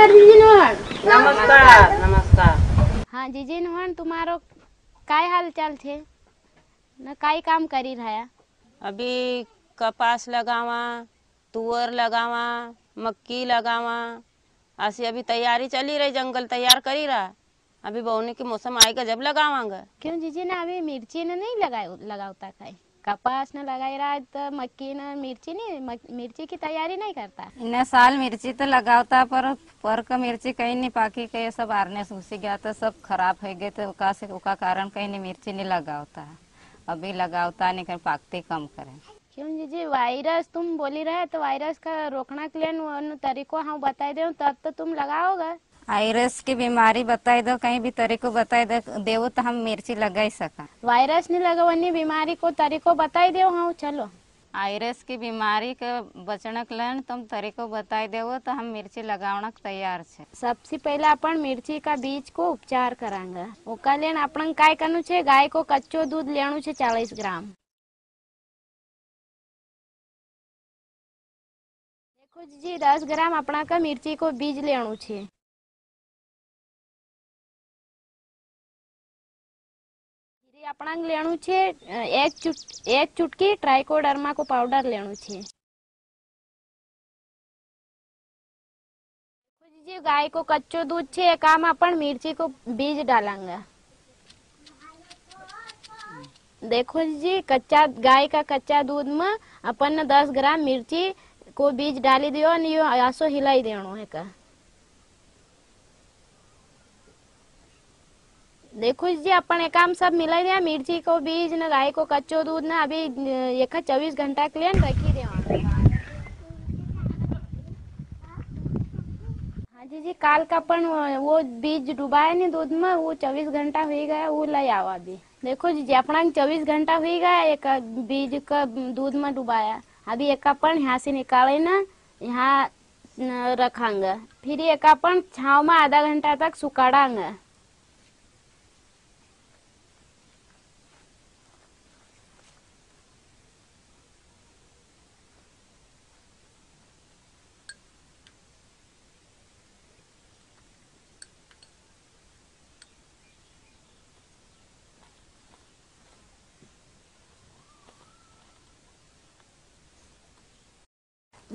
नमस्कार जीजी नोहन नमस्कार नमस्कार। हाँ जीजी नोहन तुम्हारो काय हाल चाल छे? न काय काम करी रहा अभी कपास लगावा तुअर लगावा मक्की लगावा। ऐसी अभी तैयारी चली रही जंगल तैयार करी रहा। अभी बोने के मौसम आएगा जब लगावांगे। क्यों जीजी ने अभी मिर्ची ने नहीं लगाए लगावता काय कपास ने लगाई रहा है तो मक्की ने मिर्ची नहीं मिर्ची की तैयारी नहीं करता? इन साल मिर्ची तो लगावता पर पर का मिर्ची कहीं नहीं पाकी के सब आरने से घुसी गया तो सब खराब हो गए तो उका से उका कारण कहीं नहीं मिर्ची नहीं लगावता अभी लगावता नहीं कर पाकते कम करें। क्यों जीजी वायरस तुम बोली रहे तो वायरस का रोकना के लिए तरीको हम बताई दे तब तो तुम लगाओगे। आयरस की बीमारी बताई दो कहीं भी तरीको बताई दो देवो तो हम मिर्ची लगा ही सका। वायरस नहीं लगवनी बीमारी को तरीको बताई दे हाँ चलो। आयरस की बीमारी के बचने के लिए तुम तरीको बताई देवो तो हम मिर्ची लगावना तैयार छे। सबसे पहले अपन मिर्ची का बीज को उपचार करांगे। ओका लेन अपन काय करनु छे? गाय को कच्चो दूध लेनु छे 40 ग्राम। देखो जी 10 ग्राम अपना का मिर्ची को बीज लेनु छे। लेनु छे अ, एक चुट एक चुटकी ट्राइकोडर्मा को पाउडर लेनु छे। जी गाय को कच्चो दूध छे काम अपन मिर्ची को बीज डालेंगे। देखो जी कच्चा गाय का कच्चा दूध में अपन ने दस ग्राम मिर्ची को बीज डाली दियो और यो आसो हिलाई देनो है का। देखो जी, अपन एक काम सब मिलाई दिया मिर्ची को बीज, न गाय को कच्चो दूध, न अभी एक चौबीस घंटा के लिए रखी दिया हाँ। जी जी, काल का अपन वो बीज डुबाए नहीं दूध में, वो चौबीस घंटा हो गया, वो ले आओ अभी। देखो जी जी अपना चौबीस घंटा हो गया, एक बीज का दूध में डुबाया। अभी एक अपन यहाँ से निकाले ना, यहाँ रखांगा। फिर एक अपन छाव में आधा घंटा तक सुखाड़ांगे।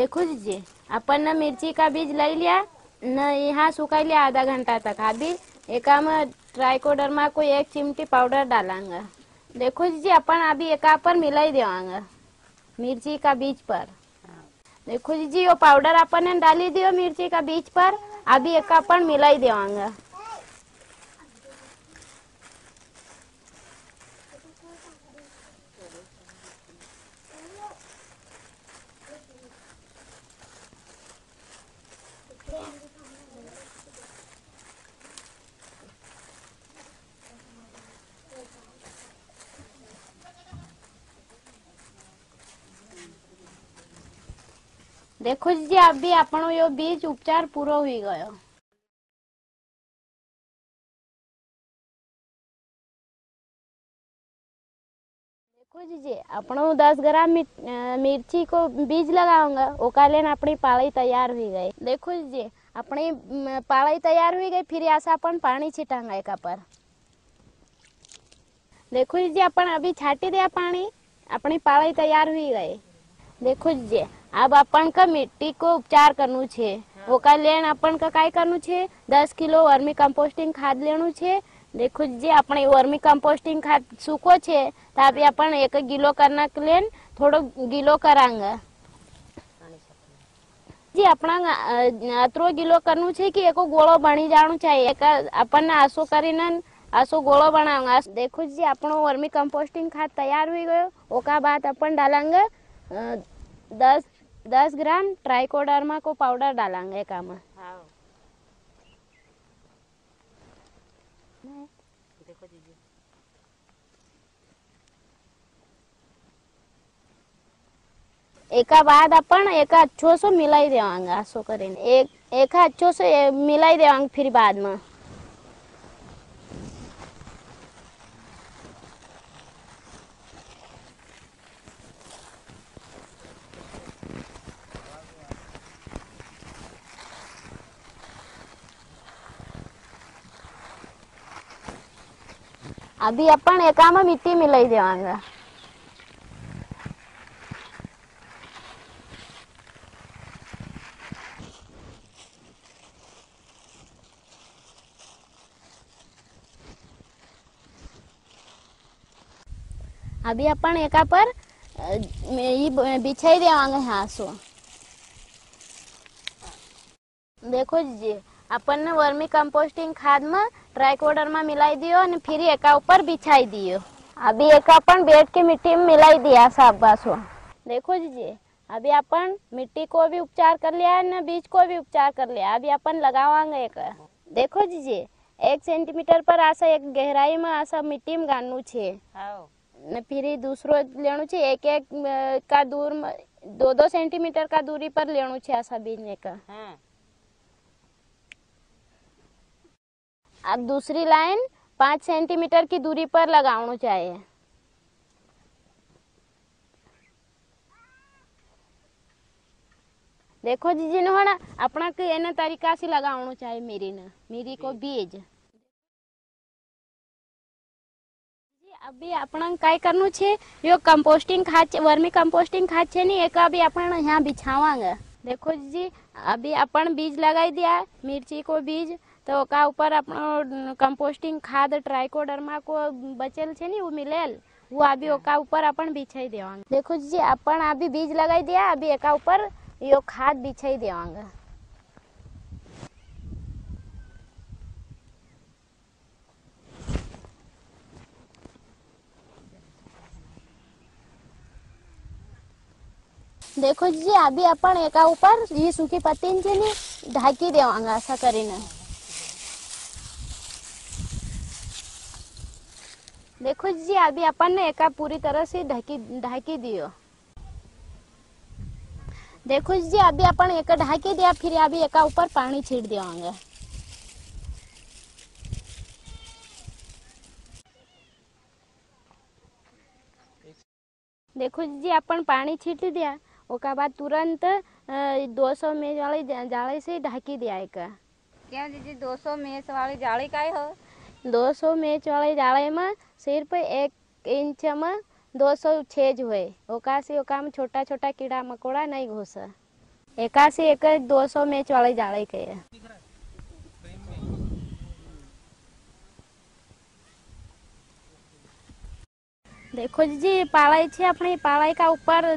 देखो जी अपन ने मिर्ची का बीज ले लिया, न यहाँ सुखा लिया आधा घंटा तक। अभी एक ट्राइकोडर्मा को एक चिमटी पाउडर डालेंगे। देखो जी अपन अभी एक पर मिला ही देवांगे, मिर्ची का बीज पर। देखो जी वो पाउडर अपन ने डाली दियो मिर्ची का बीज पर, अभी एक अपन ही देवांगे। देखो जी अभी આપણો यो बीज उपचार पूरो हुई गयो देखो जी આપણો दस ग्राम मिर्च- अ, मिर्ची को बीज लगाऊंगा ओका लेन अपनी पाली तैयार हुई गई देखो जी अपनी म, पाली तैयार हुई गई फिर ऐसा अपन पानी छिटांगा एका पर देखो जी अपन अभी छाटी दिया पानी अपनी पाली तैयार हुई गई देखो जी अब अपन का मिट्टी को उपचार करनु छे। हाँ। ओका लेन अपन का काय करनु छे? दस किलो वर्मी कंपोस्टिंग खाद लेनु छे। देखो जी अपने वर्मी कंपोस्टिंग खाद सूखो छे तापी हाँ। अपन एक गिलो करना के लेन थोड़ो गिलो करांगा। जी अपना अतरो गिलो करनु छे कि एको गोळो बनी जाणो चाहिए। एक अपन आसो करीने आसो गोळो बनावा देखो जी अपनो वर्मी कंपोस्टिंग खाद तैयार हो गयो। ओका बाद अपन डालेंगे दस दस ग्राम ट्राइकोडर्मा को पाउडर डालेंगे एका में एका बाद अपन एक अच्छो से मिलाई देवांगे आसो करीने एक एक अच्छो से मिलाई देवांग फिर बाद में। अभी अपन एका में मिट्टी मिलाई देवांगा अभी अपन एका पर बिछाई देवांगे हासो। देखो जी अपन ने वर्मी कंपोस्टिंग खाद में ट्राइकोडर में मिलाई दियो और फिर एका ऊपर बिछाई दियो अभी एक अपन बेड के मिट्टी में मिलाई दिया सब बासो देखो जी अभी अपन मिट्टी को भी उपचार कर लिया है न बीज को भी उपचार कर लिया अभी अपन लगावांगे एक देखो जी एक सेंटीमीटर पर आशा एक गहराई में आशा मिट्टी में गानू छे हाओ ને ફીરી દૂસરો લેણું છે એક એક અ, કા દૂર દો દો સેન્ટીમીટર का दूरी पर लेणું છે आशा बीजने का हाँ अब दूसरी लाइन पाँच सेंटीमीटर की दूरी पर लगाना चाहिए। देखो जी जी अपना के एना तरीका से लगाना चाहिए मेरी ने मेरी को बीज। अभी अपना का करना छे? यो कंपोस्टिंग खाद वर्मी कंपोस्टिंग खाद छे नी एक अभी अपन यहाँ बिछावा देखो जी अभी अपन बीज लगाई दिया मिर्ची को बीज। तो ओका ऊपर अपन कंपोस्टिंग खाद ट्राइकोडर्मा को बचेल છે ને वो मिलेल वो अभी ओका ऊपर अपन बिछाई देवांगे देखो जी अपन अभी बीज लगाई दिया अभी एका ऊपर यो खाद बिछाई देवांगे देखो जी अभी अपन एका ऊपर ये सूखी पत्ती છે ને ઢાંકી દેવાંગા देखो जी, अभी अपन ने एका पूरी तरह से ढकी, ढाकी दियो। देखो जी, अभी अपन एक ढाकी दिया, फिर अभी एका ऊपर पानी छीट देवांगे देखो जी, अपन पानी छीट दिया, ओका बाद तुरंत दो सौ में वाली जाली से ढाकी दिया एक। क्यों दो सौ मेस वाली जाली काय हो? दो सौ मेच वाली जाली में सिर्फ़ एक इंच में दो सौ छेज हुए। ओका ओका में छोटा छोटा कीड़ा मकोड़ा नहीं घुस। एका से दो सौ मेच वाली जाली के। देखो जी, पालाई छे अपनी पालाई का ऊपर,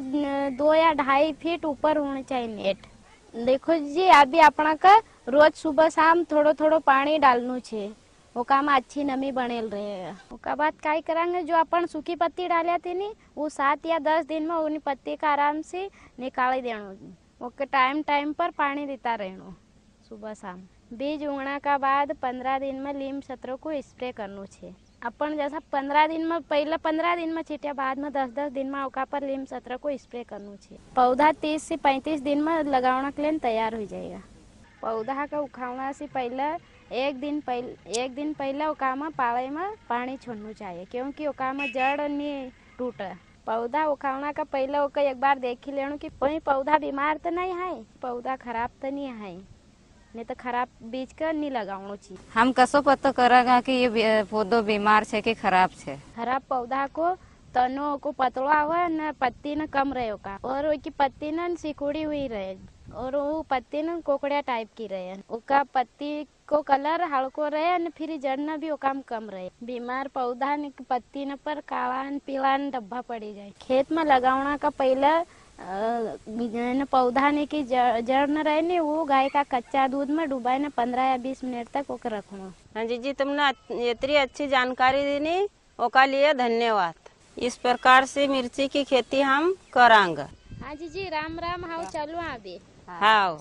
दो या ढाई फीट ऊपर होना चाहिए नेट। देखो जी, अभी अपना का रोज सुबह शाम थोड़ो थोड़ो पानी डालनु छे। ओका अच्छी नमी बनेल रहेगा ओका बाद काय करांगे, जो अपन सूखी पत्ती डालिया थी नी, वो सात या दस दिन में उन पत्ती का आराम से निकाली देणु। ओके टाइम टाइम पर पानी देता रहनु सुबह शाम। बीज उगना का बाद पंद्रह दिन में लीम सत्र को स्प्रे करनु छे। अपन जैसा पंद्रह दिन में, पहले पंद्रह दिन में छीटिया, बाद में दस दस दिन में ओका पर लीम सत्र को स्प्रे करनु छे। पौधा तीस से पैंतीस दिन में लगावना के लिए तैयार हो जाएगा। पौधा का उखावना से पहले एक दिन पहले एक दिन पहले ओका में पाले में पानी छोड़ना चाहिए क्योंकि ओका में जड़ नहीं टूटे पौधा उखावना का पहले ओका एक बार देख ही लेना कि कोई पौधा बीमार तो नहीं है पौधा खराब तो नहीं है नहीं तो खराब बीज का नहीं लगावना चाहिए हम कसो पतो करेगा कि ये बी- पौधो बीमार છે કે ખરાબ છે खराब पौधा को तनो को पतलो आवे न पत्ती न कम रहे का और उसकी पत्ती न सिकुड़ी हुई रहे और वो पत्ती न कोकड़िया टाइप की रहे उसका पत्ती को कलर हल्को रहे न फिर जड़ न भी ओका में कम रहे। बीमार पौधा न पत्ती न पर काला न पीला न डब्बा पड़ी जाए। खेत में लगावना का पहले पौधा ने की जड़ न रहे ने वो गाय का कच्चा दूध में डुबाए न पंद्रह या बीस मिनट तक ओके रखना। हाँ जी जी तुमने इतनी अच्छी जानकारी देनी ओका लिए धन्यवाद। इस प्रकार से मिर्ची की खेती हम करांगे। हाँ जी जी राम राम हाउ चलो अभी हाँ